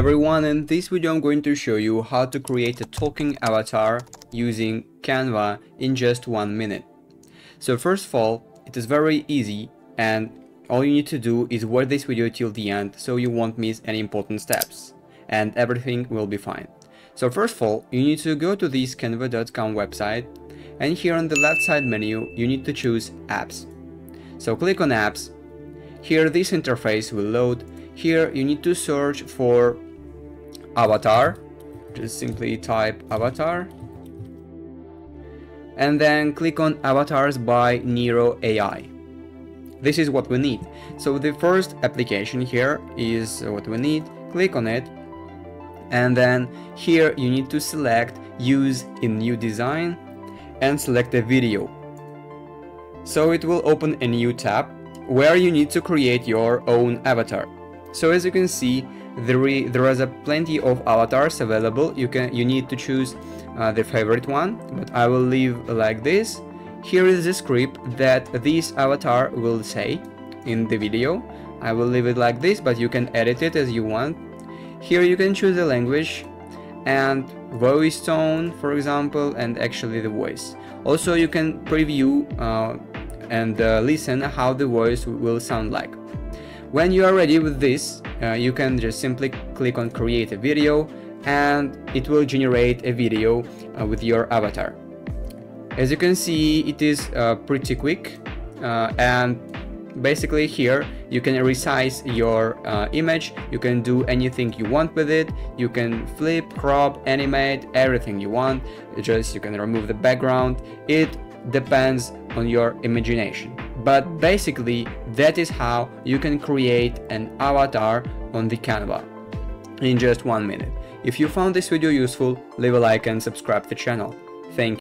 everyone, in this video I'm going to show you how to create a talking avatar using Canva in just one minute. So first of all, it is very easy and all you need to do is watch this video till the end so you won't miss any important steps and everything will be fine. So first of all, you need to go to this canva.com website and here on the left side menu you need to choose apps. So click on apps, here this interface will load here you need to search for avatar. Just simply type avatar. And then click on avatars by Neiro AI. This is what we need. So the first application here is what we need. Click on it. And then here you need to select use in new design and select a video. So it will open a new tab where you need to create your own avatar. So as you can see, there, there is a plenty of avatars available. You can you need to choose uh, the favorite one, but I will leave like this. Here is the script that this avatar will say in the video. I will leave it like this, but you can edit it as you want. Here you can choose the language and voice tone, for example, and actually the voice. Also, you can preview uh, and uh, listen how the voice will sound like. When you are ready with this, uh, you can just simply click on create a video and it will generate a video uh, with your avatar. As you can see, it is uh, pretty quick uh, and basically here you can resize your uh, image, you can do anything you want with it, you can flip, crop, animate, everything you want, just you can remove the background, it depends on your imagination. But basically, that is how you can create an avatar on the Canva in just one minute. If you found this video useful, leave a like and subscribe to the channel. Thank you.